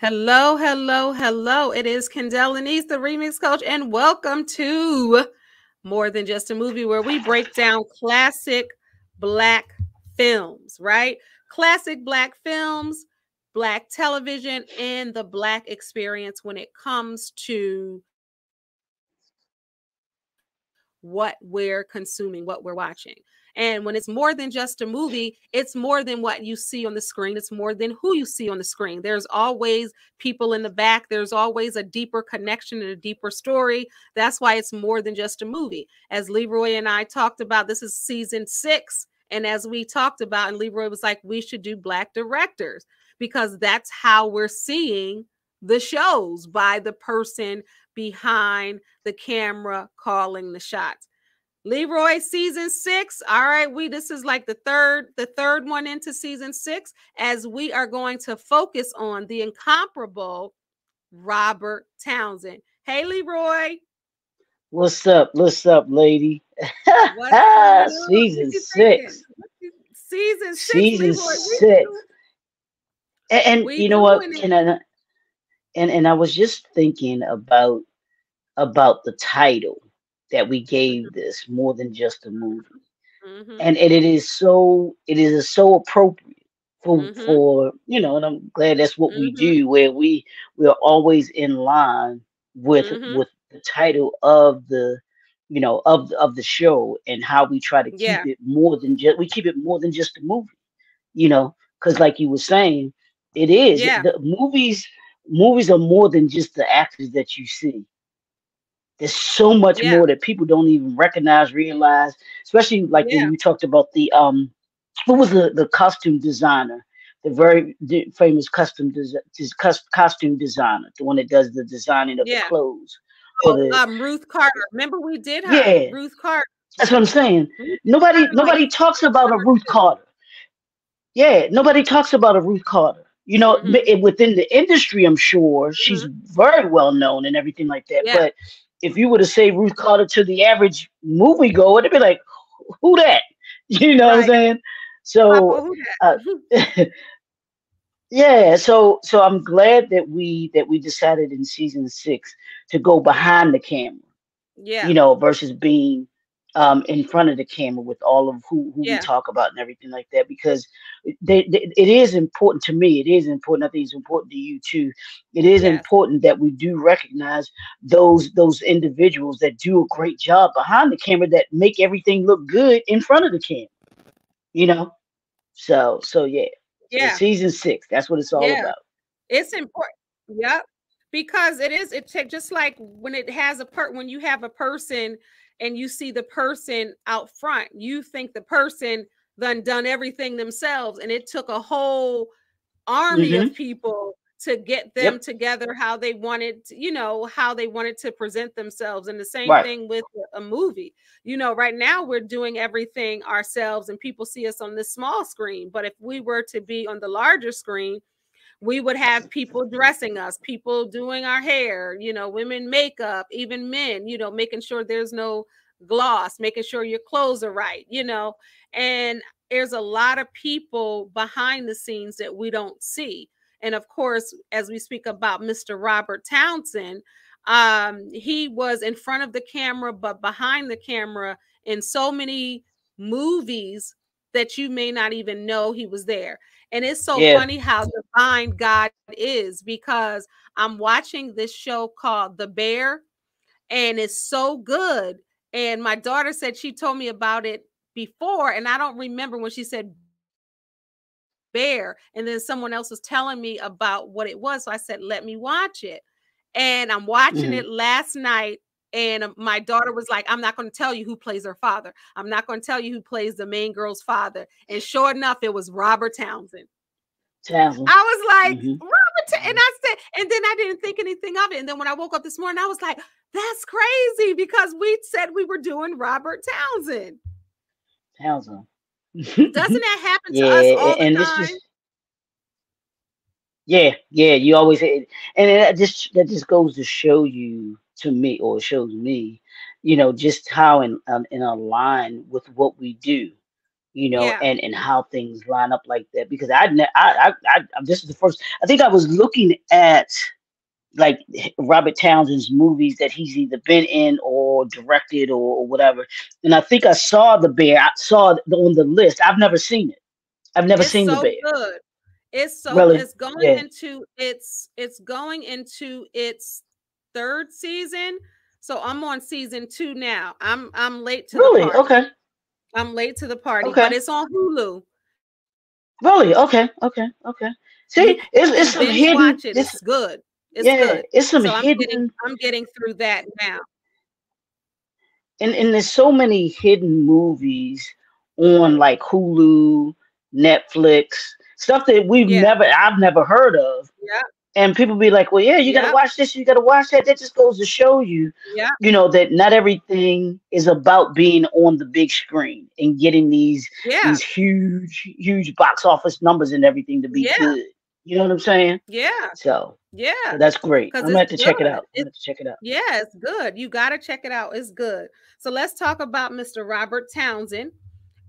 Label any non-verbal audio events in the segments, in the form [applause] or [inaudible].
Hello, hello, hello. It is Kendell Lenice, the remix coach, and welcome to More Than Just a Movie, where we break down classic black films, right? Classic black films, black television, and the black experience when it comes to what we're consuming, what we're watching. And when it's more than just a movie, it's more than what you see on the screen. It's more than who you see on the screen. There's always people in the back. There's always a deeper connection and a deeper story. That's why it's more than just a movie. As Leroy and I talked about, this is season six. And as we talked about, and Leroy was like, we should do black directors because that's how we're seeing the shows by the person behind the camera calling the shots. Leroy season six. All right, we this is like the third, the third one into season six, as we are going to focus on the incomparable Robert Townsend. Hey, Leroy. What's up? What's up, lady? [laughs] season six. Season six. Season six. And, and you know what? Can I, and and I was just thinking about about the title that we gave this more than just a movie. Mm-hmm. And, and it is so it is so appropriate for mm-hmm. for you know, and I'm glad that's what mm-hmm. we do, where we we are always in line with mm-hmm. with the title of the you know of of the show and how we try to keep yeah. it more than just we keep it more than just a movie, you know, because like you were saying, it is yeah. the movies movies are more than just the actors that you see there's so much yeah. more that people don't even recognize, realize, especially like yeah. when you talked about the um what was the, the costume designer, the very famous custom des- costume designer, the one that does the designing of yeah. the clothes. Oh, the, um, Ruth Carter. Remember we did her. Yeah, Ruth Carter. That's what I'm saying. Nobody nobody talks about a Ruth Carter. Yeah, nobody talks about a Ruth Carter. You know, mm-hmm. within the industry, I'm sure she's mm-hmm. very well known and everything like that. But if you were to say Ruth Carter to the average moviegoer, they'd be like, "Who that?" [laughs] You know right. what I'm saying? So, uh, [laughs] yeah. So, so I'm glad that we that we decided in season six to go behind the camera. Yeah. You know, versus being um, in front of the camera with all of who, who yeah. we talk about and everything like that because they, they, it is important to me. It is important. I think it's important to you too. It is yes. important that we do recognize those those individuals that do a great job behind the camera that make everything look good in front of the camera. You know, so so yeah, yeah. So season six. That's what it's all yeah. about. It's important. Yep. Because it is. It just like when it has a part when you have a person and you see the person out front, you think the person done done everything themselves, and it took a whole army mm-hmm. of people to get them yep. together how they wanted to, you know how they wanted to present themselves and the same right. thing with a movie you know right now we're doing everything ourselves and people see us on this small screen but if we were to be on the larger screen we would have people dressing us, people doing our hair, you know, women makeup, even men, you know, making sure there's no gloss, making sure your clothes are right, you know. And there's a lot of people behind the scenes that we don't see. And of course, as we speak about Mr. Robert Townsend, um, he was in front of the camera, but behind the camera in so many movies that you may not even know he was there. And it's so yeah. funny how divine God is because I'm watching this show called The Bear and it's so good. And my daughter said she told me about it before, and I don't remember when she said bear. And then someone else was telling me about what it was. So I said, let me watch it. And I'm watching mm-hmm. it last night and um, my daughter was like, I'm not going to tell you who plays her father. I'm not going to tell you who plays the main girl's father. And sure enough, it was Robert Townsend. Townsend. I was like, mm-hmm. Robert, and mm-hmm. I said, and then I didn't think anything of it. And then when I woke up this morning, I was like, that's crazy because we said we were doing Robert Townsend. Townsend. Doesn't that happen [laughs] to yeah, us all and the time? Just, yeah, yeah, you always and that just that just goes to show you to me or shows me, you know, just how in um, in align with what we do, you know, yeah. and and how things line up like that. Because I, I, I, I, this is the first. I think I was looking at like Robert Townsend's movies that he's either been in or directed or, or whatever. And I think I saw the bear. I saw it on the list. I've never seen it. I've never it's seen so the bear. Good. It's so really? it's going yeah. into its it's going into its third season. So I'm on season two now. I'm I'm late to really? the party. Okay. I'm late to the party, okay. but it's on Hulu. Really? Okay. Okay. Okay. See, it's, it's some hidden. Watch it. It's, it's good. It's yeah, good. It's some so hidden. I'm getting, I'm getting through that now. And and there's so many hidden movies on like Hulu, Netflix, stuff that we've yeah. never I've never heard of. Yeah. And people be like, well, yeah, you got to watch this, you got to watch that. That just goes to show you, yeah. you know, that not everything is about being on the big screen and getting these yeah. these huge, huge box office numbers and everything to be yeah. good. You know what I'm saying? Yeah. So yeah, so that's great. I'm gonna have to good. check it out. I'm to check it out. Yeah, it's good. You gotta check it out. It's good. So let's talk about Mr. Robert Townsend.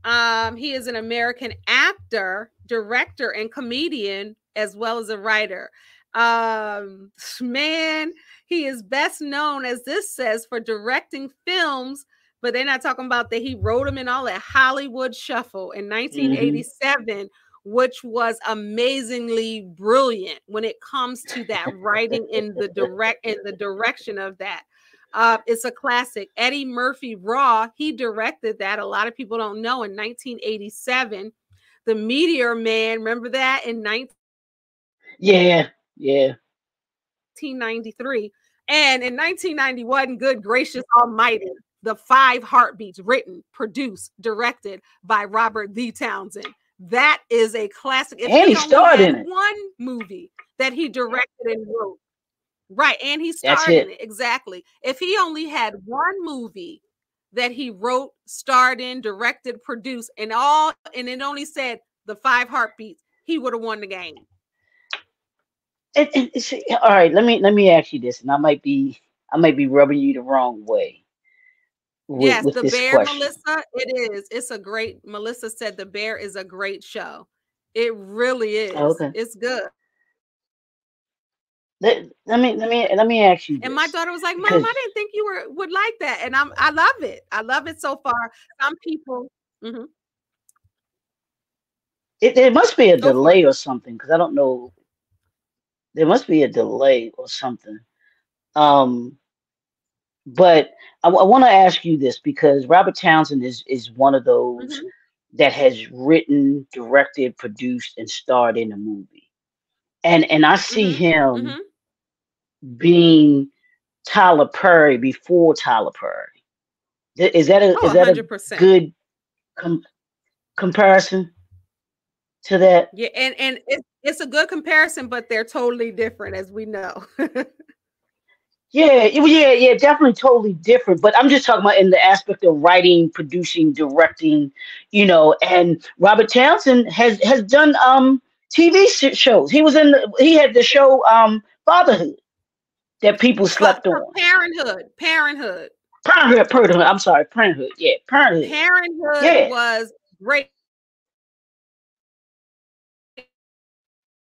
Um, he is an American actor, director, and comedian, as well as a writer. Um, man, he is best known, as this says, for directing films, but they're not talking about that he wrote them in all that Hollywood Shuffle in 1987. Mm-hmm which was amazingly brilliant when it comes to that writing in the direct in the direction of that. Uh, it's a classic. Eddie Murphy Raw, he directed that. A lot of people don't know in 1987. The Meteor Man, remember that in 19 Yeah, yeah. 1993. And in 1991, good gracious almighty, the five heartbeats written, produced, directed by Robert D. Townsend. That is a classic. If and he, he starred in it. One movie that he directed and wrote. Right. And he starred in it. Exactly. If he only had one movie that he wrote, starred in, directed, produced, and all, and it only said the five heartbeats, he would have won the game. And, and, all right, let me let me ask you this, and I might be I might be rubbing you the wrong way. With, yes, with the bear, question. Melissa. It is. It's a great. Melissa said the bear is a great show. It really is. Okay. It's good. Let, let me let me let me ask you. And my daughter was like, "Mom, I didn't think you were would like that," and I'm I love it. I love it so far. Some people. Mm-hmm. It, there must be a delay or something because I don't know. There must be a delay or something. Um, but I, I want to ask you this because Robert Townsend is is one of those mm-hmm. that has written, directed, produced, and starred in a movie, and and I see mm-hmm. him mm-hmm. being Tyler Perry before Tyler Perry. Is that a oh, is that 100%. a good com- comparison to that? Yeah, and and it's it's a good comparison, but they're totally different, as we know. [laughs] Yeah, yeah, yeah, definitely totally different. But I'm just talking about in the aspect of writing, producing, directing, you know. And Robert Townsend has has done um TV shows. He was in the, he had the show um Fatherhood that people slept on. Parenthood, Parenthood. Parenthood, Parenthood. I'm sorry, Parenthood. Yeah, Parenthood. Parenthood yeah. was great.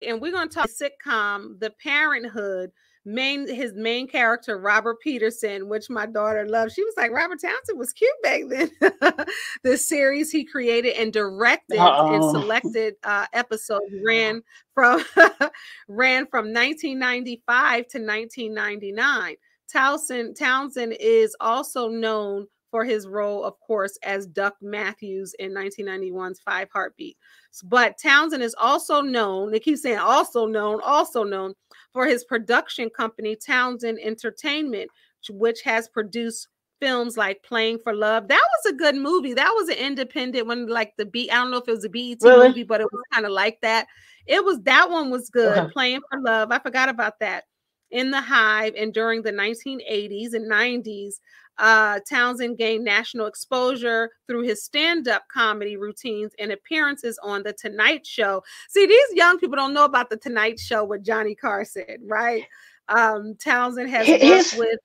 And we're gonna talk sitcom, The Parenthood main his main character Robert Peterson, which my daughter loved. She was like, Robert Townsend was cute back then. [laughs] the series he created and directed Uh-oh. and selected uh, episodes [laughs] ran from [laughs] ran from 1995 to 1999. Townsend Townsend is also known for his role, of course, as Duck Matthews in 1991's Five Heartbeat. But Townsend is also known, they keep saying also known, also known for his production company, Townsend Entertainment, which has produced films like Playing for Love. That was a good movie. That was an independent one, like the B. I don't know if it was a BET really? movie, but it was kind of like that. It was that one was good. Playing for Love. I forgot about that. In the Hive and during the 1980s and 90s, uh, Townsend gained national exposure through his stand up comedy routines and appearances on The Tonight Show. See, these young people don't know about The Tonight Show with Johnny Carson, right? Um, Townsend has worked with.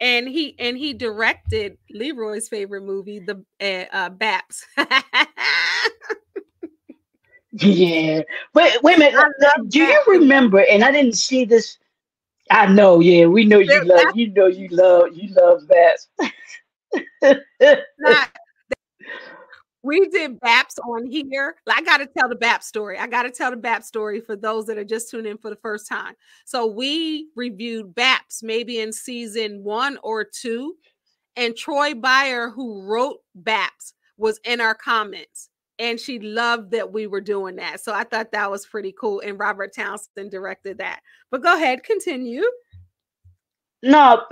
and he and he directed Leroy's favorite movie, the uh, uh Baps. [laughs] yeah, wait, wait a minute. Do you remember? And I didn't see this. I know. Yeah, we know you love. You know you love. You love Baps. [laughs] Not, we did BAPS on here. I got to tell the BAP story. I got to tell the BAP story for those that are just tuning in for the first time. So we reviewed BAPS maybe in season one or two, and Troy Beyer, who wrote BAPS, was in our comments, and she loved that we were doing that. So I thought that was pretty cool. And Robert Townsend directed that. But go ahead, continue. No,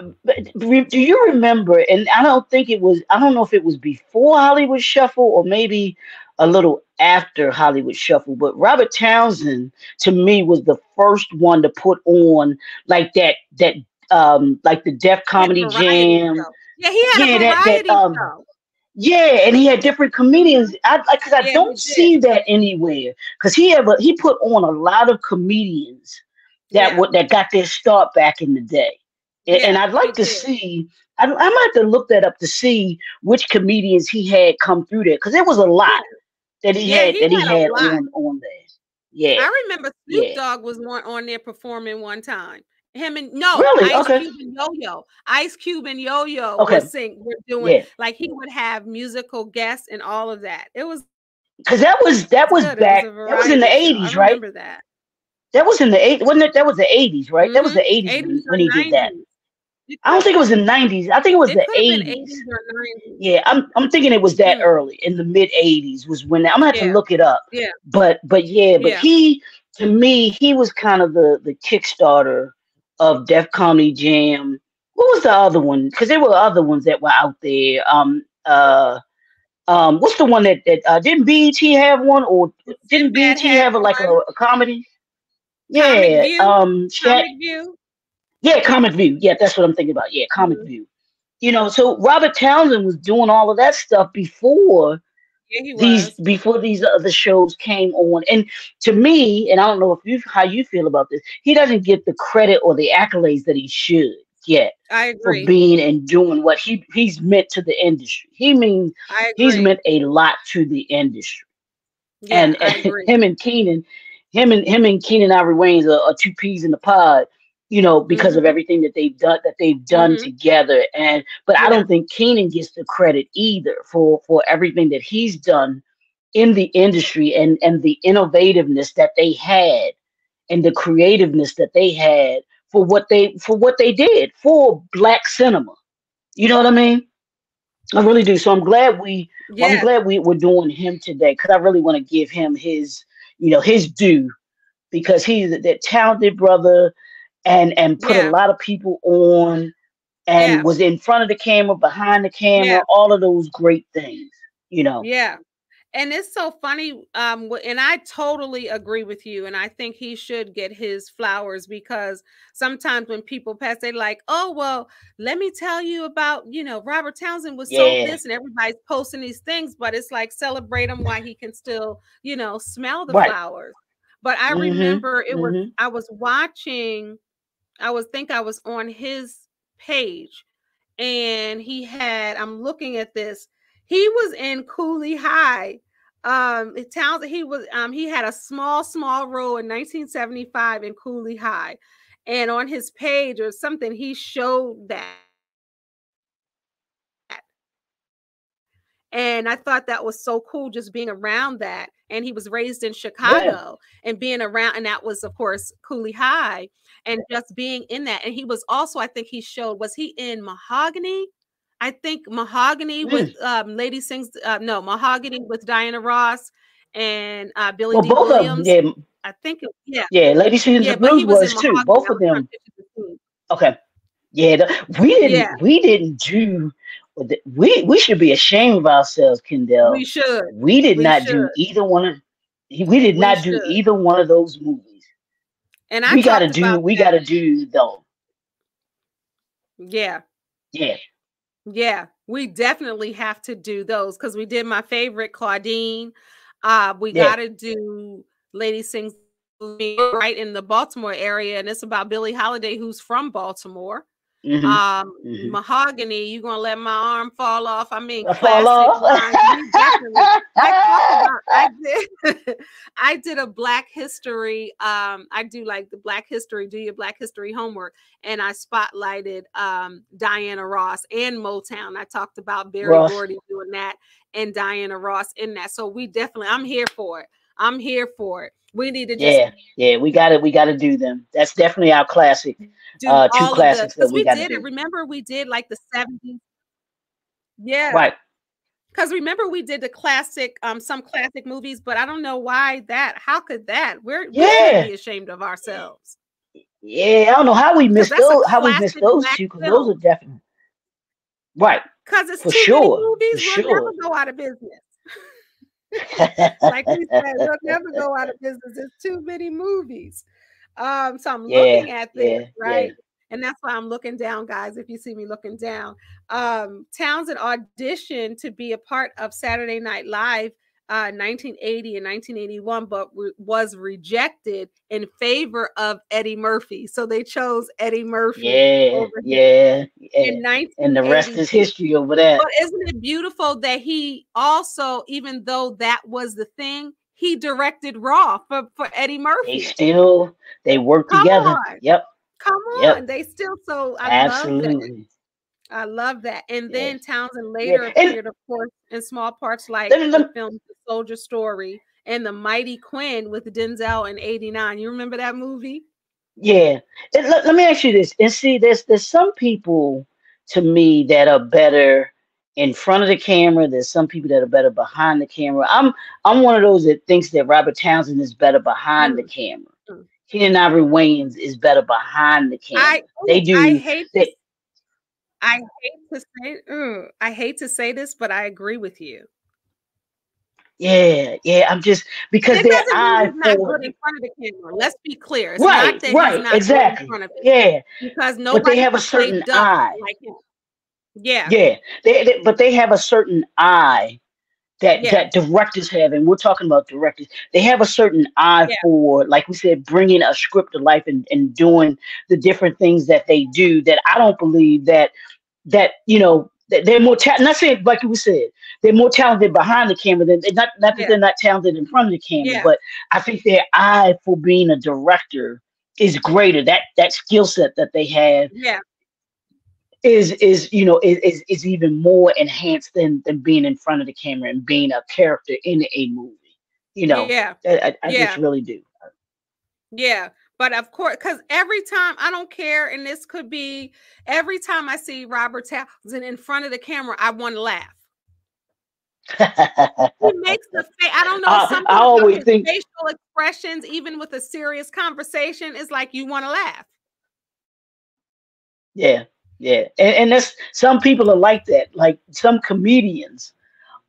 do you remember? And I don't think it was. I don't know if it was before Hollywood Shuffle or maybe a little after Hollywood Shuffle. But Robert Townsend, to me, was the first one to put on like that. That um, like the Def Comedy Jam. Show. Yeah, he had yeah, a variety that, that, um, show. Yeah, and he had different comedians. I like because I, yeah, don't see that anywhere. Because he ever he put on a lot of comedians that yeah. that got their start back in the day. Yeah, and I'd like to did. see. I, I might have to look that up to see which comedians he had come through there because there was a lot that he yeah, had he that he had, on on there. Yeah, I remember Snoop. Dogg was one on there performing one time. Him and no, really? Ice okay. Cube and Yo Yo, Ice Cube and Yo Yo okay. sing. We're doing yeah. like he would have musical guests and all of that. It was because that was that was back. Was that was in the eighties, right? Remember that. That was in the eight, wasn't it? That was the eighties, right? Mm-hmm. That was the mm-hmm. eighties when, he did that. I don't think it was the nineties. I think it was it the eighties. Yeah, I'm I'm thinking it was that yeah. early in the mid eighties was when I'm gonna have yeah. to look it up. Yeah. But but yeah, but yeah. he to me he was kind of the the Kickstarter of Def Comedy Jam. What was the other one? Because there were other ones that were out there. Um uh um what's the one that that uh, didn't BET have one or didn't BET have a, like a, a comedy? Yeah, um Comic View. Yeah, Comic View. Yeah, that's what I'm thinking about. Yeah, Comic mm-hmm. View. You know, so Robert Townsend was doing all of that stuff before yeah, these before these other shows came on. And to me, and I don't know if you how you feel about this, he doesn't get the credit or the accolades that he should get I agree. for being and doing what he he's meant to the industry. He means he's meant a lot to the industry. Yeah, and, and him and Keenen, him and him and Keenen Ivory Wayans are, are two peas in the pod you know, because mm-hmm. of everything that they've done that they've done mm-hmm. together. And but yeah. I don't think Keenen gets the credit either for for everything that he's done in the industry and and the innovativeness that they had and the creativeness that they had for what they for what they did for black cinema. You know what I mean? I really do. So I'm glad we yeah. I'm glad we were doing him today because I really want to give him his, you know, his due because he's that talented brother and and put yeah. a lot of people on and yeah. was in front of the camera, behind the camera, yeah. all of those great things, you know. Yeah. And it's so funny um and I totally agree with you and I think he should get his flowers because sometimes when people pass they like, "Oh, well, let me tell you about, you know, Robert Townsend was so this and everybody's posting these things, but it's like celebrate him while he can still, you know, smell the right. flowers." But I mm-hmm. remember it mm-hmm. was I was watching I was think I was on his page and he had I'm looking at this. He was in Cooley High. Um it sounds he was um he had a small small role in 1975 in Cooley High. And on his page or something he showed that And I thought that was so cool just being around that. And he was raised in Chicago yeah. and being around, and that was, of course, Cooley High, and just being in that. And he was also, I think he showed, was he in Mahogany? I think Mahogany mm. with um, Lady Sings, uh, no, Mahogany with Diana Ross and uh, Billy well, Dee Williams. Them, yeah. I think, it, yeah. Yeah, Lady Sings yeah, Blues was, was too. Both of them. Okay. Yeah, the, we didn't. Yeah. We didn't do we we should be ashamed of ourselves, Kendell. We should. We did we not should. do either one of. We did we not should. do either one of those movies. And I we got to do. We got to do though. Yeah. Yeah. Yeah, we definitely have to do those because we did my favorite Claudine. Uh, we yeah. got to do Lady Sings right in the Baltimore area, and it's about Billie Holiday, who's from Baltimore. Mm-hmm. Um, mm-hmm. mahogany, you gonna let my arm fall off? I mean, [laughs] fall off. I, about, I did [laughs] I did a Black History. Um, I do like the Black History, do your Black History homework, and I spotlighted um Diana Ross and Motown. I talked about Berry Gordy doing that and Diana Ross in that. So we definitely, I'm here for it. I'm here for it. We need to just yeah, yeah. We got to we got to do them. That's definitely our classic. Uh, two classics because we, we did it. Remember, we did like the 70s. Yeah, right. Because remember, we did the classic, um, some classic movies, but I don't know why that. How could that? We're yeah. be ashamed of ourselves. Yeah, I don't know how we missed those. How we missed those two because those are definitely right. Because it's for too sure. many movies, for we'll sure. never go out of business. [laughs] [laughs] like we [laughs] said, we'll never go out of business. There's too many movies. Um, so I'm yeah, looking at this, yeah, right? Yeah. And that's why I'm looking down, guys. If you see me looking down, um, Townsend auditioned to be a part of Saturday Night Live 1980 uh, and 1981, but re- was rejected in favor of Eddie Murphy. So they chose Eddie Murphy. Yeah, yeah, yeah. and the rest is history over that. But isn't it beautiful that he also, even though that was the thing, he directed Raw for, for Eddie Murphy. They still they work Come together. On. Yep. Come on, yep. they still so I absolutely. I love that. And then yes. Townsend later yeah. appeared, of course, in small parts like the film The Soldier Story and The Mighty Quinn with Denzel in 89. You remember that movie? Yeah. Let, let, me ask you this. And see, there's there's some people to me that are better in front of the camera. There's some people that are better behind the camera. I'm I'm one of those that thinks that Robert Townsend is better behind mm-hmm. the camera. Mm-hmm. Keenen Ivory Wayans is better behind the camera. I, they do. I hate they, I hate to say, mm, I hate to say this, but I agree with you. Yeah, yeah. I'm just because it their eyes not good in front of the camera. Let's be clear. It's right, right, exactly. Yeah, because nobody. But they have a certain eye. Like yeah, yeah. They, they, but they have a certain eye that yeah. that directors have, and we're talking about directors. They have a certain eye yeah. for, like we said, bringing a script to life and, and doing the different things that they do. That I don't believe that that you know that they're more talented. Not saying like we said, they're more talented behind the camera than not not that yeah. they're not talented in front of the camera, but I think their eye for being a director is greater. That that skill set that they have, yeah, is is you know is is even more enhanced than than being in front of the camera and being a character in a movie. You know, yeah, I, I yeah. just really do. Yeah, but of course, because every time I don't care, and this could be every time I see Robert Townsend in front of the camera, I want to laugh. [laughs] he makes the face. I don't know. I, I always think facial expressions, even with a serious conversation, is like you want to laugh. Yeah, yeah, and, and that's some people are like that. Like some comedians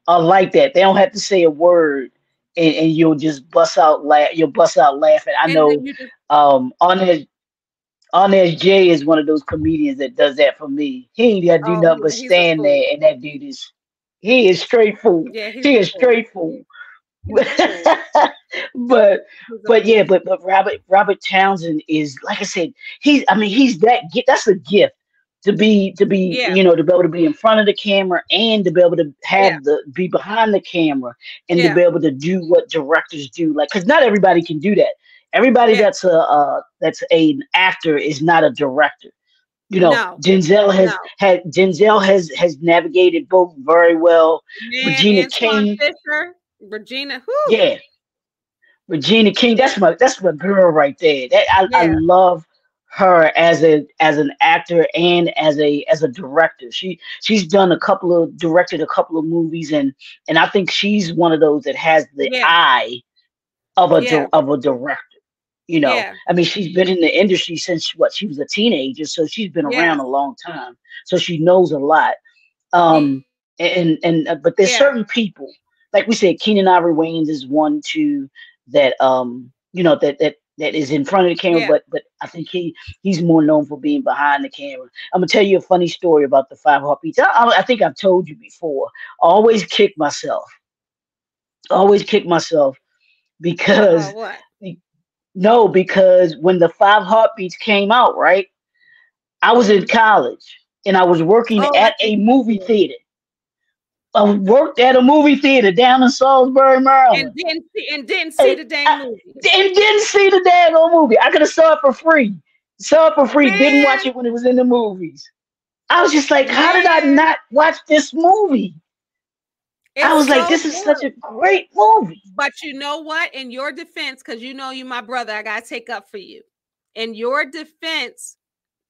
are like that. They don't have to say a word, and, and you'll just bust out laugh. You'll bust out laughing. I know. Um, on his Jay is one of those comedians that does that for me. He ain't got to do oh, nothing but stand there, and that dude is he is straight fool. Yeah, he is straight fool. [laughs] but but yeah, but but Robert Robert Townsend is like I said, he's I mean he's that that's a gift to be to be yeah. you know to be able to be in front of the camera and to be able to have yeah. the be behind the camera and yeah. to be able to do what directors do like because not everybody can do that everybody that's a uh, that's a, an actor is not a director you know no. denzel has no. had denzel has has navigated both very well Man, regina king Fisher, regina who? yeah regina king that's my that's my girl right there that i, I love her as a as an actor and as a as a director. She she's done a couple of directed a couple of movies and and I think she's one of those that has the yeah. eye of a yeah. of a director. You know, yeah. I mean, she's been in the industry since what she was a teenager, so she's been around a long time, so she knows a lot. Um, and and uh, but there's certain people, like we said, Keenen Ivory Wayans is one too that um you know that that that is in front of the camera, yeah. but but I think he he's more known for being behind the camera. I'm gonna tell you a funny story about the five heartbeats. I, I think I've told you before. always kick myself. always kick myself because uh, no, because when the five heartbeats came out, right? I was in college and I was working oh, at a movie theater. I worked at a movie theater down in Salisbury, Maryland. And didn't see, and didn't see the damn movie. And didn't see the damn movie. I could have saw it for free. Saw it for free. Man. Didn't watch it when it was in the movies. I was just like, how did I not watch this movie? It's I was so like, this is such a great movie. But you know what? In your defense, because you know you my brother, I gotta take up for you. In your defense,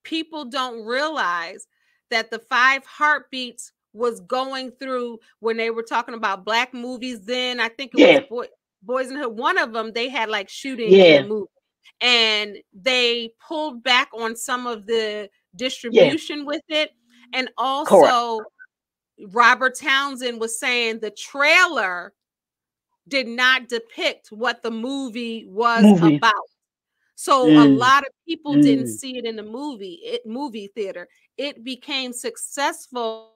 people don't realize that the five heartbeats was going through when they were talking about black movies then. I think it yeah. was Boy, Boys in Hood. One of them, they had like shooting yeah. in the movie. And they pulled back on some of the distribution yeah. with it. And also Correct. Robert Townsend was saying the trailer did not depict what the movie was movie. about. So mm. a lot of people mm. didn't see it in the movie, it movie theater. It became successful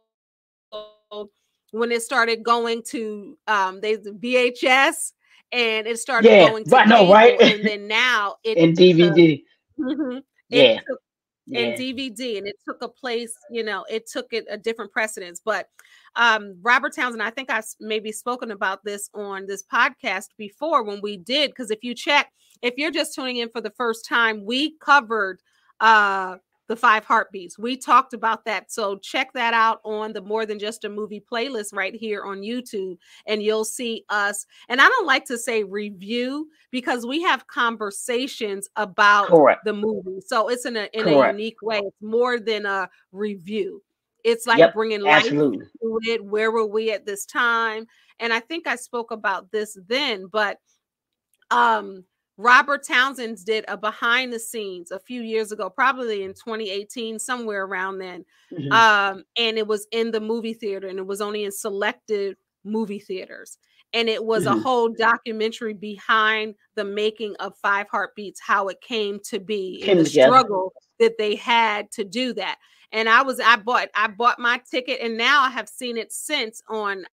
when it started going to um they the VHS and it started yeah, going to right, no, right? and [laughs] then now it in DVD. mm-hmm, yeah. Took, yeah. and DVD and it took a place, you know, it took it a different precedence. But um Robert Townsend, I think I've maybe spoken about this on this podcast before when we did, because if you check, if you're just tuning in for the first time, we covered uh the five heartbeats. We talked about that. So check that out on the More Than Just a Movie playlist right here on YouTube, and you'll see us. And I don't like to say review because we have conversations about Correct. the movie. So it's in a in a unique way. It's more than a review. It's like yep, bringing life to it. Where were we at this time? And I think I spoke about this then, but um Robert Townsend did a behind the scenes a few years ago, probably in 2018, somewhere around then. Mm-hmm. Um, and it was in the movie theater and it was only in selected movie theaters. And it was mm-hmm. a whole documentary behind the making of Five Heartbeats, how it came to be, came and the together. struggle that they had to do that. And I was, I bought, I bought my ticket, and now I have seen it since on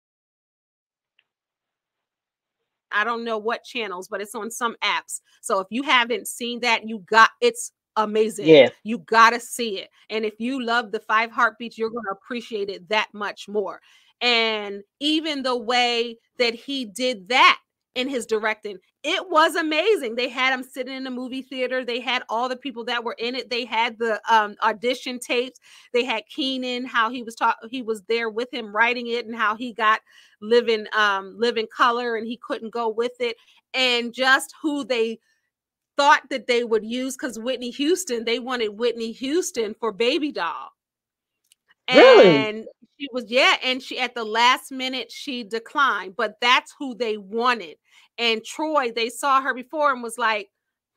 I don't know what channels, but it's on some apps. So if you haven't seen that, you got it's amazing. Yeah. You got to see it. And if you love the five heartbeats, you're going to appreciate it that much more. And even the way that he did that in his directing. It was amazing. They had him sitting in the movie theater. They had all the people that were in it. They had the um, audition tapes. They had Keenen, how he was taught he was there with him writing it, and how he got living um living color and he couldn't go with it, and just who they thought that they would use because Whitney Houston, they wanted Whitney Houston for Baby Doll. Really? And she was, yeah, and she at the last minute she declined, but that's who they wanted. And Troy, they saw her before and was like,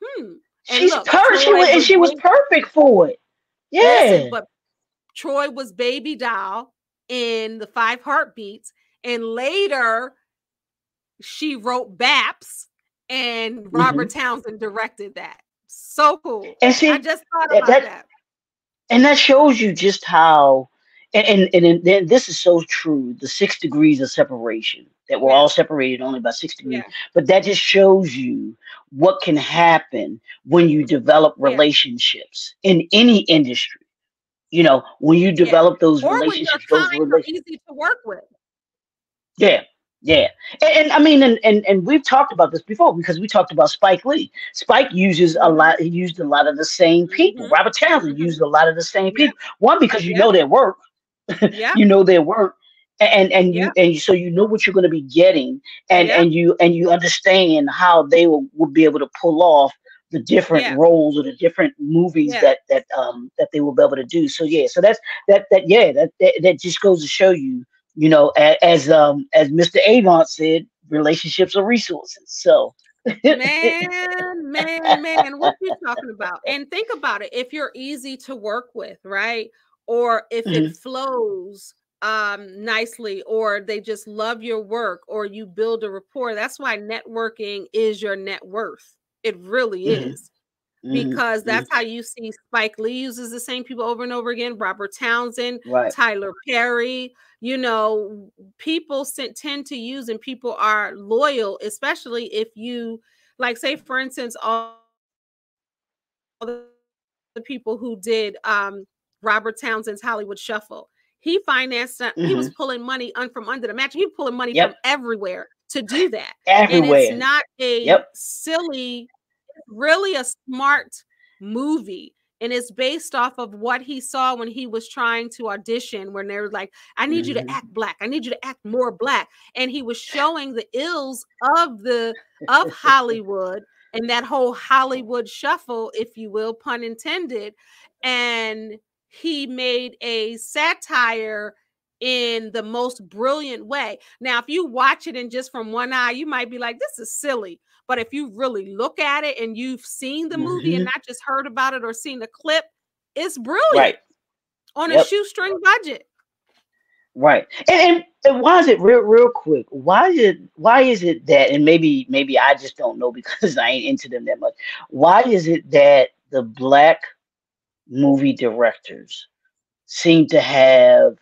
hmm. And She's look, her, she was, and she was perfect for it. Yeah. Listen, but Troy was baby doll in the five heartbeats, and later she wrote Baps, and Robert mm-hmm. Townsend directed that. So cool. And she, I just thought about that, that. And that shows you just how and and, and then this is so true the six degrees of separation that we're yeah. all separated only by six degrees yeah. but that just shows you what can happen when you develop relationships yeah. in any industry you know when you develop those or relationships those relationships easy to work with yeah yeah, and, and, I mean, and, and and we've talked about this before because we talked about Spike Lee. Spike uses a lot. He used a lot of the same people. Mm-hmm. Robert Townsend mm-hmm. used a lot of the same people. One because you know their work, yeah. [laughs] you know their work and and yeah. you and so you know what you're going to be getting and yeah. and you and you understand how they will, will be able to pull off the different yeah. roles or the different movies that that um that they will be able to do so yeah so that's that that yeah that that, that just goes to show you you know as, as um as mr avon said relationships are resources so man, man, man, what you talking about? [laughs] And think about it. If you're easy to work with, right? Or if mm-hmm. it flows um nicely or they just love your work or you build a rapport that's why networking is your net worth it really mm-hmm. is mm-hmm. because mm-hmm. that's how you see Spike Lee uses the same people over and over again Robert Townsend right. Tyler Perry you know people tend to use and people are loyal especially if you like say for instance all the people who did um Robert Townsend's Hollywood Shuffle. He financed. Mm-hmm. He was mm-hmm. pulling money un, from under the mattress. He was pulling money yep. from everywhere to do that. Everywhere. And it's not a yep. silly, really a smart movie. And it's based off of what he saw when he was trying to audition, when they were like, I need mm-hmm. you to mm-hmm. act black. I need you to act more black. And he was showing the ills of the of [laughs] Hollywood and that whole Hollywood shuffle, if you will, pun intended. And he made a satire in the most brilliant way. Now, if you watch it and just from one eye, you might be like, this is silly. But if you really look at it and you've seen the movie mm-hmm. and not just heard about it or seen the clip, it's brilliant right. on yep. a shoestring budget. Right. And, and, and why is it real real quick? Why is it why is it that and maybe maybe I just don't know because [laughs] I ain't into them that much. Why is it that the black movie directors seem to have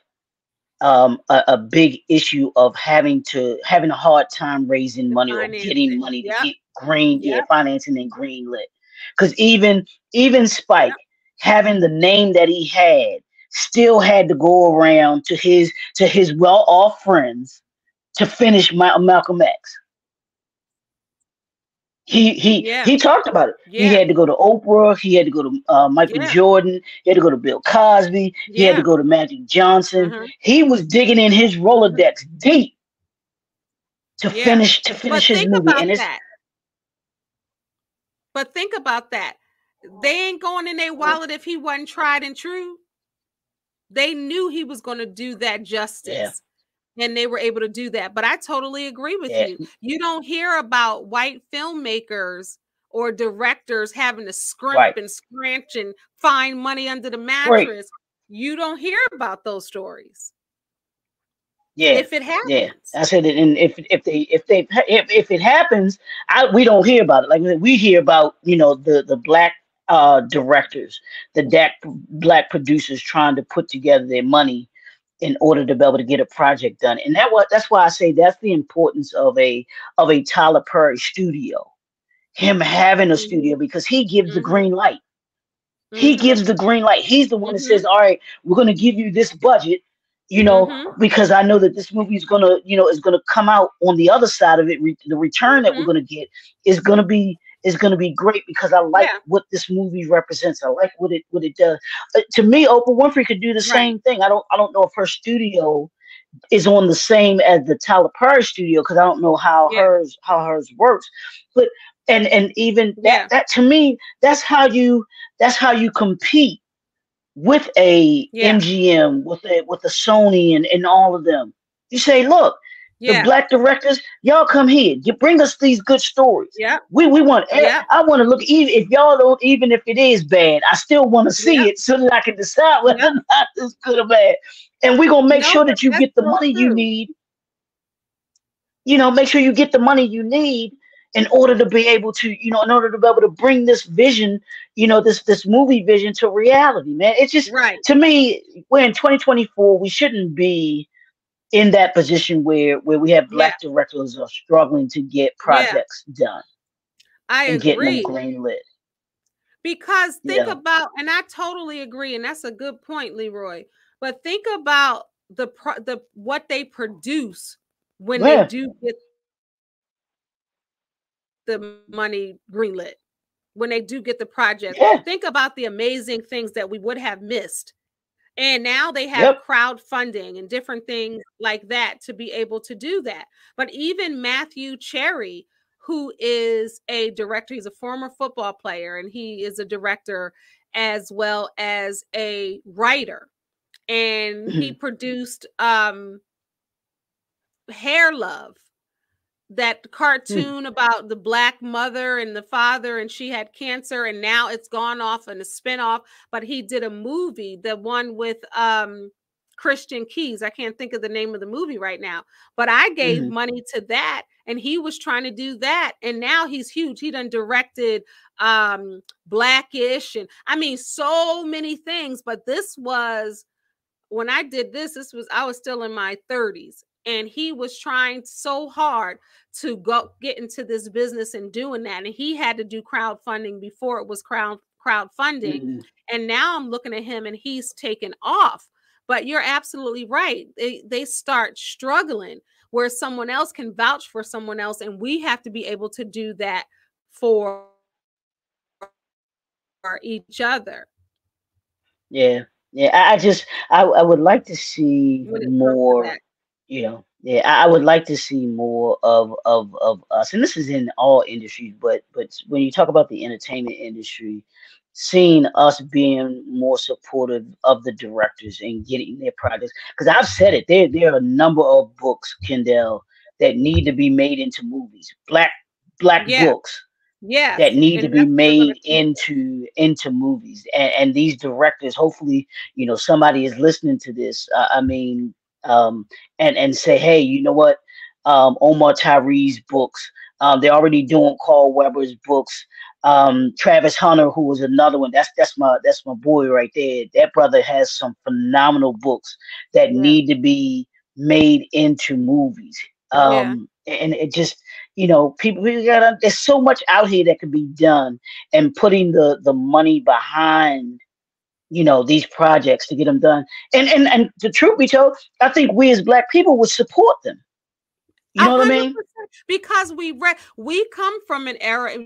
um, a, a, big issue of having to having a hard time raising money or getting money to yep. get green, yep. yeah, financing and green lit. Because even even Spike yep. having the name that he had still had to go around to his to his well off friends to finish my, Malcolm X. He he yeah. he talked about it. Yeah. He had to go to Oprah. He had to go to uh, Michael yeah. Jordan. He had to go to Bill Cosby. He had to go to Magic Johnson. Mm-hmm. He was digging in his Rolodex deep to finish to finish his movie. and it's, that. But think about that. They ain't going in their wallet if he wasn't tried and true. They knew he was going to do that justice and they were able to do that. But I totally agree with yeah. you. You don't hear about white filmmakers or directors having to scrimp right. and scratch and find money under the mattress. Right. You don't hear about those stories. Yeah, if it happens, yeah, I said it. And if if they if they if, if it happens, I we don't hear about it. Like we hear about you know the the black uh directors, the black producers trying to put together their money in order to be able to get a project done. And that what that's why I say that's the importance of a of a Tyler Perry studio. Him having a studio because he gives mm-hmm. the green light. Mm-hmm. He gives the green light. He's the one mm-hmm. that says, "All right, we're going to give you this budget." You know, mm-hmm. because I know that this movie is gonna, you know, is gonna come out on the other side of it. Re- the return that we're mm-hmm. gonna get is gonna be is going to be great because I like yeah. what this movie represents. I like what it what it does. Uh, to me, Oprah Winfrey could do the right. same thing. I don't I don't know if her studio is on the same as the Tyler Perry studio because I don't know how yeah. hers how hers works. But and and even yeah. that that to me that's how you that's how you compete with a MGM with a with a Sony and and all of them. You say, look, yeah. the black directors, y'all come here. You bring us these good stories. Yeah. We we want eh, yeah. I want to look even if y'all don't even if it is bad, I still want to see yeah. it so that I can decide whether yeah. or not it's good or bad. And we're gonna make no, sure that you get the money true. you need. You know, make sure you get the money you need in order to be able to, you know, in order to be able to bring this vision, you know, this this movie vision to reality, man. It's just right to me, we're in 2024, we shouldn't be in that position where where we have black yeah. directors are struggling to get projects yeah. done. I and agree. Getting them greenlit. Because think yeah. about, and I totally agree, and that's a good point, Leroy. But think about the pro, the what they produce when they do get the money greenlit. When they do get the project, think about the amazing things that we would have missed and now they have yep. crowdfunding and different things like that to be able to do that. But even Matthew Cherry, who is a director, he's a former football player and he is a director as well as a writer. And he [laughs] produced um Hair Love that mm. cartoon mm. about the black mother and the father and she had cancer and now it's gone off in a spinoff but he did a movie the one with um christian keyes i can't think of the name of the movie right now but i gave mm. money to that and he was trying to do that and now he's huge he done directed um blackish and i mean so many things but this was when i did this this was i was still in my 30s and he was trying so hard to go get into this business and doing that and he had to do crowdfunding before it was crowd crowdfunding. Mm-hmm. And now I'm looking at him and he's taken off. But you're absolutely right. They they start struggling where someone else can vouch for someone else, and we have to be able to do that for each other. Yeah, yeah. I, just I, I would like to see more. You know, yeah, I would like to see more of of of us, and this is in all industries, but but when you talk about the entertainment industry, seeing us being more supportive of the directors and getting their projects. Because I've said it, there there are a number of books, Kendell, that need to be made into movies. Black black yeah. books. Yeah. That need and to be made into into movies. And, and these directors, hopefully, you know, somebody is listening to this. Uh, I mean, um, and and say, hey, you know what? Um, Omar Tyree's books. Um, they're already doing Carl Weber's books um, Travis Hunter, who was another one. That's that's my that's my boy right there. That brother has some phenomenal books that yeah. need to be made into movies. Um, yeah. and it just you know people we got there's so much out here that could be done, and putting the the money behind you know these projects to get them done. And and and the truth be told, I think we as black people would support them. You know what I mean? Because we read, we come from an era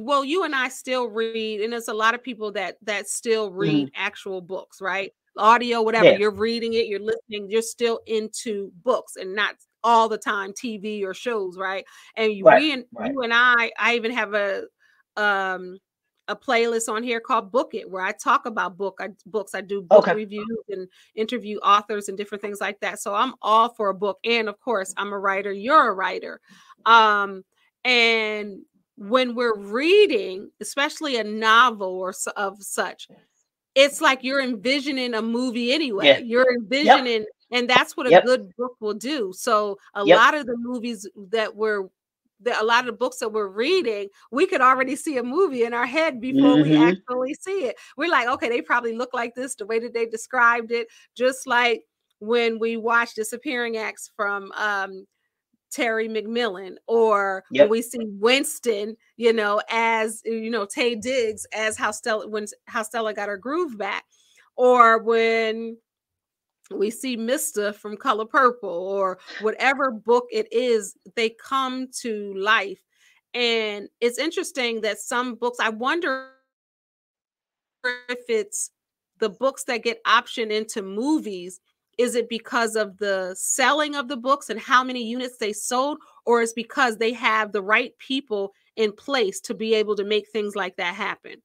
well you and i still read and there's a lot of people that that still read mm-hmm. actual books right audio whatever yeah. you're reading it you're listening you're still into books and not all the time tv or shows right and you, right. and, right. you and i i even have a um a playlist on here called book it where i talk about book I, books i do book okay. reviews and interview authors and different things like that so i'm all for a book and of course i'm a writer you're a writer um and when we're reading, especially a novel or of such, it's like you're envisioning a movie anyway. Yeah. You're envisioning, yep. and that's what a yep. good book will do. So a yep. lot of the movies that we're that a lot of the books that we're reading, we could already see a movie in our head before mm-hmm. we actually see it. We're like, okay, they probably look like this, the way that they described it, just like when we watch Disappearing Acts from um Terry McMillan, or yep. when we see Winston, you know, as you know, Taye Diggs as how Stella when how Stella got her groove back, or when we see Mister from Color Purple, or whatever book it is, they come to life. And it's interesting that some books, I wonder if it's the books that get optioned into movies is it because of the selling of the books and how many units they sold, or is because they have the right people in place to be able to make things like that happen?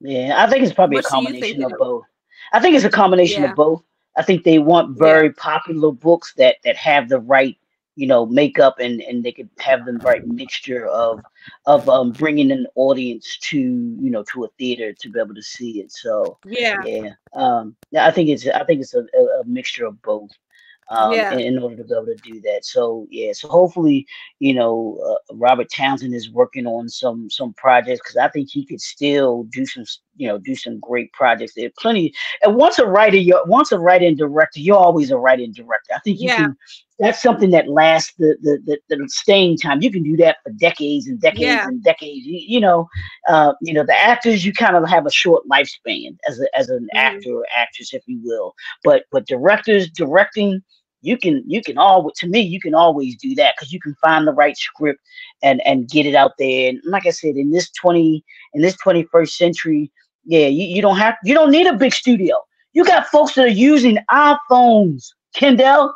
Yeah, I think it's probably what a combination of both. I think it's a combination yeah. of both. I think they want very yeah. popular books that that have the right you know makeup and and they could have the right mixture of of um bringing an audience to you know to a theater to be able to see it so yeah yeah um i think it's i think it's a, a mixture of both um, yeah. in, in, order to be able to do that. So yeah, so hopefully, you know, uh, Robert Townsend is working on some some projects because I think he could still do some, you know, do some great projects. There are plenty. And once a writer, you're once a writer and director, you're always a writer and director. I think you yeah. can. That's something that lasts the, the the, the staying time. You can do that for decades and decades yeah. and decades. You, you know, uh, you know the actors. You kind of have a short lifespan as a, as an mm. actor or actress, if you will. But but directors directing you can you can always to me you can always do that because you can find the right script and and get it out there. And like i said in this 20 in this 21st century yeah you, you don't have you don't need a big studio. You got folks that are using iphones kendell.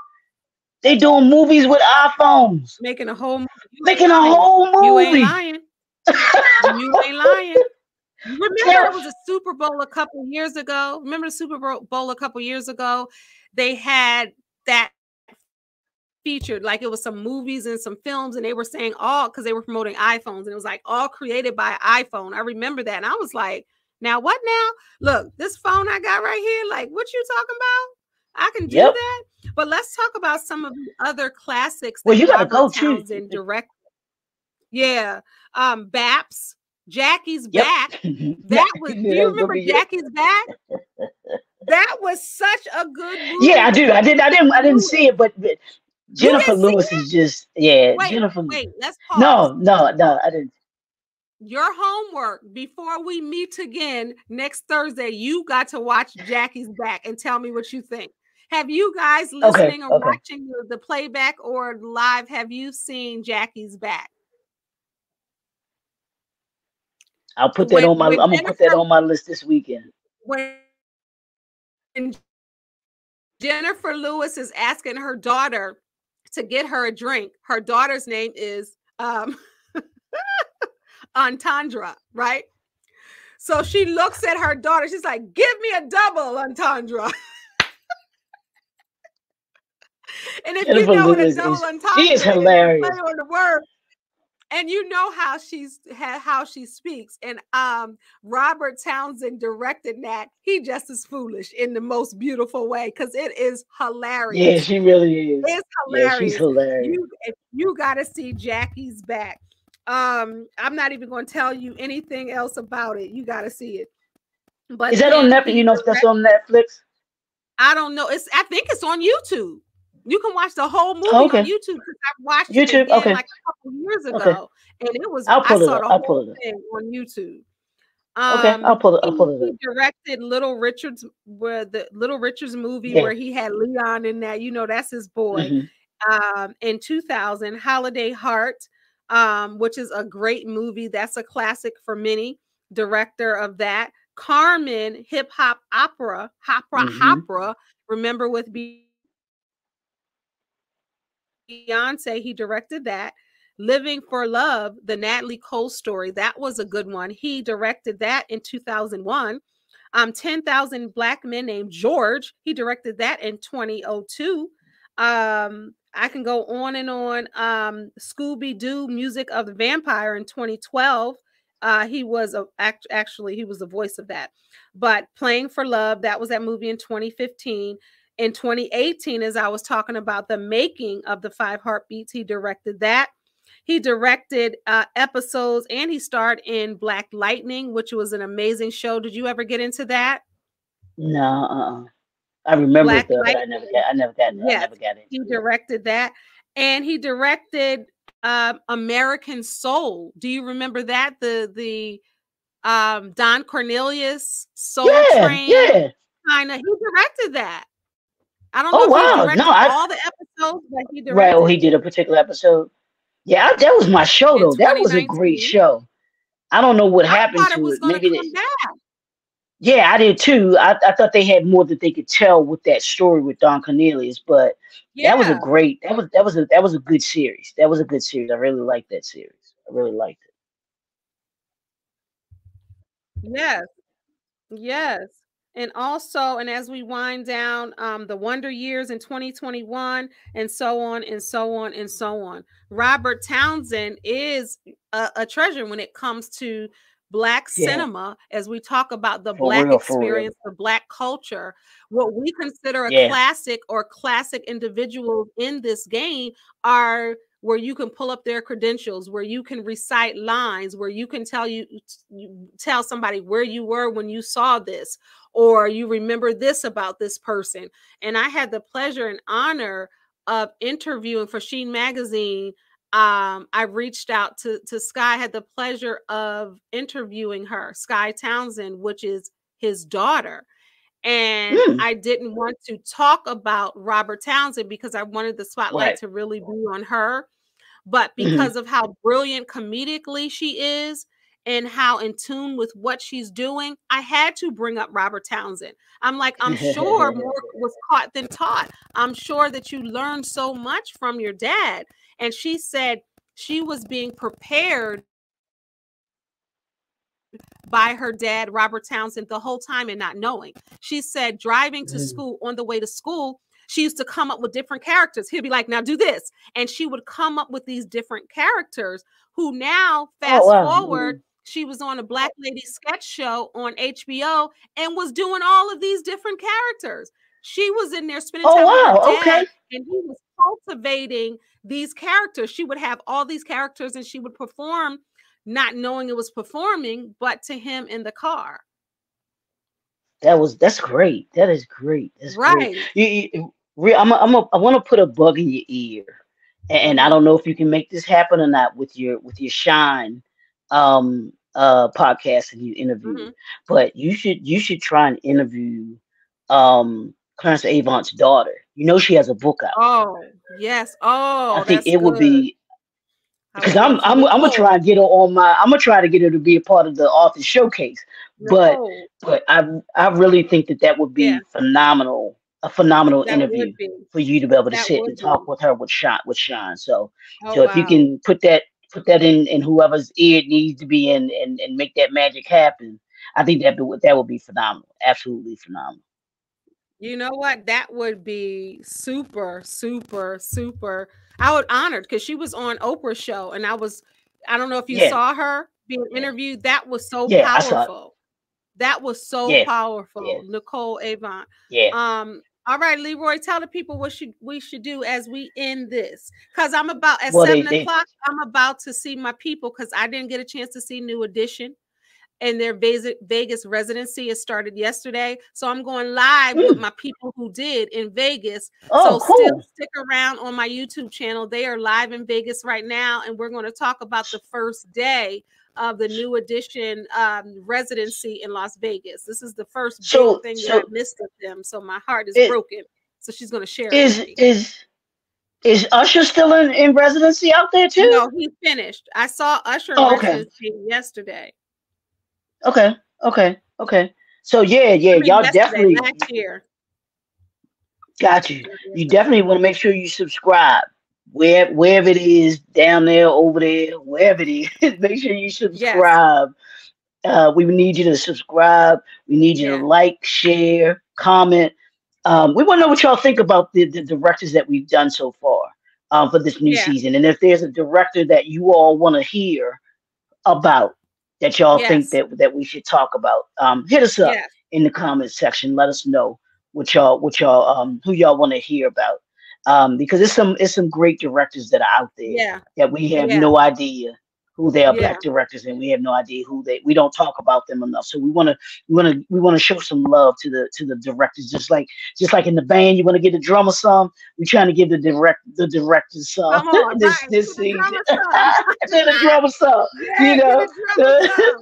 They doing movies with iphones. Making a whole movie. making a whole movie you ain't lying. You ain't lying. Remember it was a super bowl a couple years ago? Remember the super bowl a couple years ago? They had that featured like it was some movies and some films and they were saying all because they were promoting iPhones and it was like all created by iPhone. I remember that and I was like, now what now? Look, this phone I got right here, like what you talking about? I can do yep. that. But let's talk about some of the other classics. Well, you gotta go too. Direct. Yeah. Um, Baps, Jackie's yep. back. [laughs] That was do you [laughs] remember Jackie's back? [laughs] That was such a good movie. Yeah, I do. I did. I didn't. I didn't see it, but Jennifer Lewis is just yeah. Wait, Jennifer. Wait, let's pause. No, no, no. I didn't. your homework before we meet again next Thursday. You got to watch Jackie's back and tell me what you think. Have you guys listening okay, or okay. watching the playback or live? Have you seen Jackie's back? I'll put that when, on my. I'm gonna put that on my list this weekend. When Jennifer Lewis is asking her daughter to get her a drink, her daughter's name is um, [laughs] Entendre, right? So she looks at her daughter. She's like, "Give me a double entendre." [laughs] and if Jennifer you know what a double entendre is, she is hilarious. On the word, and you know how she's how she speaks and um robert townsend directed that he just is foolish in the most beautiful way because it is hilarious. yeah she really is. It's hilarious yeah, she's hilarious. you, you gotta see jackie's back um i'm not even going to tell you anything else about it you gotta see it. But is that on netflix you know if that's on netflix? I don't know it's i think it's on youtube you can watch the whole movie okay. on YouTube because I watched YouTube, it okay. like a couple years ago, okay. and it was I saw it the I'll whole thing on YouTube. Um, okay, I'll pull it. I'll pull it. He directed Little Richard's, where the Little Richard's movie yeah. where he had Leon in that. You know, that's his boy. Mm-hmm. Um, in 2000, Holiday Heart, um, which is a great movie. That's a classic for many. Director of that, Carmen, hip hop opera, opera, mm-hmm. opera. Remember with B Beyonce, he directed that. Living for Love, the Natalie Cole story, that was a good one. He directed that in 2001. Um, 10,000 Black Men Named George, he directed that in 2002. Um, I can go on and on. Um, Scooby Doo, Music of the Vampire in 2012. Uh, he was a, act, actually he was the voice of that. But Playing for Love, that was that movie in 2015 in 2018 as i was talking about the making of the five heartbeats he directed that. He directed uh, episodes and he starred in black lightning which was an amazing show. Did you ever get into that? No uh-uh. i remember black it though, i never got i never got yes, I never got he directed that. And he directed um, american soul. Do you remember that? The the um, don cornelius soul yeah, train yeah. kind of he directed that I don't oh, know oh, wow. no, I, all the episodes, but he directed. Right, oh, he did a particular episode. Yeah, that was my show though. That was a great show. I don't know what I happened to it. it. Maybe they, Yeah, I did too. I, I thought they had more that they could tell with that story with Don Cornelius, but yeah. that was a great that was that was a that was a good series. That was a good series. I really liked that series. I really liked it. Yes. Yes and also and as we wind down um, the wonder years in 2021 and so on and so on and so on robert townsend is a, a treasure when it comes to black yeah. cinema as we talk about the for black real, experience the black culture what we consider a yeah. classic or classic individuals in this game are where you can pull up their credentials, where you can recite lines, where you can tell you, tell somebody where you were when you saw this, or you remember this about this person. And I had the pleasure and honor of interviewing for Sheen Magazine. Um, I reached out to, to Skye, I had the pleasure of interviewing her, Skye Townsend, which is his daughter. And mm. I didn't want to talk about Robert Townsend because I wanted the spotlight right. to really be on her but mm-hmm. because mm-hmm. of how brilliant comedically she is and how in tune with what she's doing, I had to bring up Robert Townsend. I'm like, I'm sure [laughs] more was caught than taught. I'm sure that you learned so much from your dad. And she said she was being prepared by her dad, Robert Townsend, the whole time and not knowing. She said, driving to mm. school, on the way to school, she used to come up with different characters. He'd be like, now do this. And she would come up with these different characters who now, oh, fast oh, wow. forward, mm-hmm. she was on a Black Lady sketch show on HBO and was doing all of these different characters. She was in there spending oh, wow. with her dad, okay. and he was cultivating these characters. She would have all these characters and she would perform, not knowing it was performing, but to him in the car. That was that's great. That is great. That's right. Great. You, you, I'm a, I'm a, I want to put a bug in your ear, and I don't know if you can make this happen or not with your with your shine um uh podcast and you interview, mm-hmm. but you should you should try and interview um Clarence Avant's daughter. You know she has a book out. Oh yes. Oh, I think it good. would be because I'm I'm I'm gonna try and get her on my I'm gonna try to get her to be a part of the author showcase. No. But but I I really think that that would be yeah. phenomenal a phenomenal that interview for you to be able to that sit and talk be. with her with Sean with Sean. So oh, so if wow. you can put that put that in in whoever's ear it needs to be in and, and make that magic happen, I think that that would be phenomenal. Absolutely phenomenal. You know what? That would be super, super, super. I would honor because she was on Oprah's show, and I was, I don't know if you yeah. saw her being interviewed. That was so yeah, powerful. That was so yeah. powerful, Nicole Avant. Yeah. Um. All right, Leroy, tell the people what should we should do as we end this. Cause I'm about at well, seven they, o'clock. They, I'm about to see my people because I didn't get a chance to see New Edition and their Vegas residency has started yesterday. So I'm going live mm. with my people who did in Vegas. Oh, so cool. still stick around on my YouTube channel. They are live in Vegas right now, and we're going to talk about the first day of the new edition um, residency in Las Vegas. This is the first so, big thing so that I missed of them. So my heart is it, broken. So she's going to share. Is is is Usher still in, in residency out there too? No, he finished. I saw Usher oh, okay. residency yesterday. Okay. Okay. Okay. So yeah, yeah, I mean, y'all definitely last year. Got you. You definitely want to make sure you subscribe. Where wherever it is, down there, over there, wherever it is, [laughs] make sure you subscribe. Yes. Uh, we need you to subscribe. We need you yeah. to like, share, comment. Um, we want to know what y'all think about the, the directors that we've done so far um, for this new yeah. season. And if there's a director that you all want to hear about, that y'all yes. think that that we should talk about. Um, hit us up yes. in the comments section. Let us know what y'all what y'all um who y'all want to hear about. Um, because it's some it's some great directors that are out there yeah. that we have yeah. no idea who they are yeah. black directors and we have no idea who they we don't talk about them enough so we want to we want to we want to show some love to the to the directors just like just like in the band you want to give the drummer some we're trying to give the direct the directors some on, [laughs] this right. this season [laughs] the drummer some yeah, you know [laughs]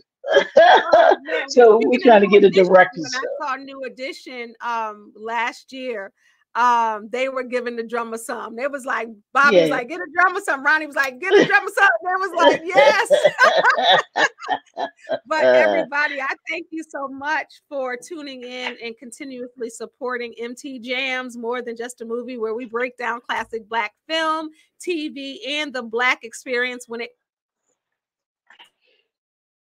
oh, so we're trying to get a director. When I saw New Edition um last year, um, they were giving the drummer some. It was like Bobby yeah. was like, get a drummer some. Ronnie was like, get a drummer some. It was like, [laughs] yes. [laughs] but uh. everybody, I thank you so much for tuning in and continuously supporting MT Jams more than just a movie where we break down classic black film, TV, and the black experience when it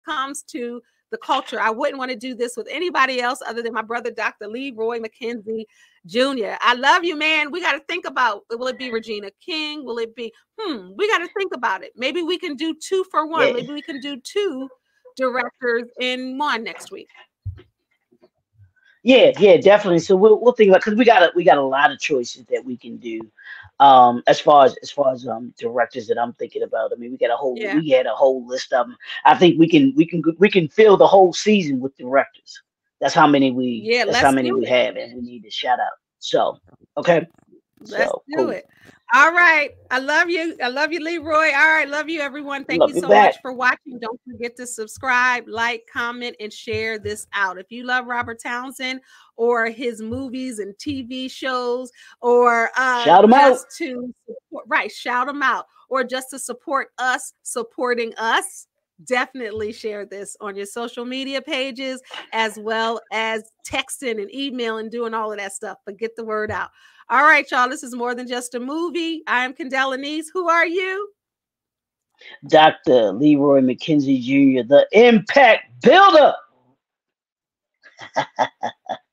comes to the culture. I wouldn't want to do this with anybody else other than my brother, Dr. Leroy McKenzie Jr. I love you, man. We got to think about will it be Regina King? Will it be, hmm, we got to think about it. Maybe we can do two for one. Yeah. Maybe we can do two directors in one next week. Yeah, yeah, definitely. So we'll we'll think about because we got a we got a lot of choices that we can do. Um, as far as as far as um directors that I'm thinking about, I mean, we got a whole yeah. we had a whole list of them. I think we can we can we can fill the whole season with directors. That's how many we. Yeah, that's how many we have, and we need to shout out. So, okay. Let's so, do cool. it. All right. I love you. I love you, Leroy. All right. Love you, everyone. Thank love you so much for watching. Don't forget to subscribe, like, comment, and share this out. If you love Robert Townsend or his movies and TV shows, or uh, shout them out to support, right, shout them out, or just to support us supporting us definitely share this on your social media pages as well as texting and emailing, doing all of that stuff. But get the word out. All right, y'all. This is more than just a movie. I am Kendell Lenice. Who are you? Dr. Leroy McKenzie Jr., the Impact Builder. [laughs]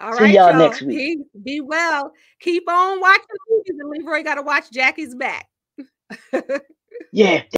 All right, See y'all, y'all next week. Be, be well. Keep on watching movies, and Leroy got to watch Jackie's back. [laughs] yeah.